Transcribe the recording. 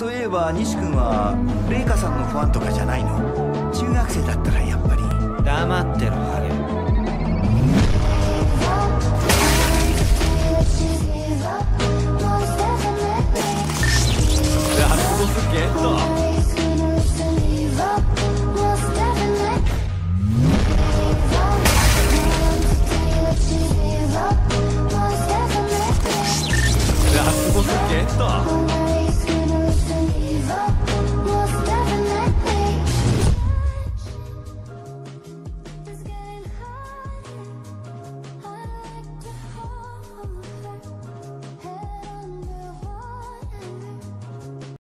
そういえば西君は麗華さんのファンとかじゃないの？中学生だったらやっぱり。黙ってろハゲラッスゲット。ラスボスゲット。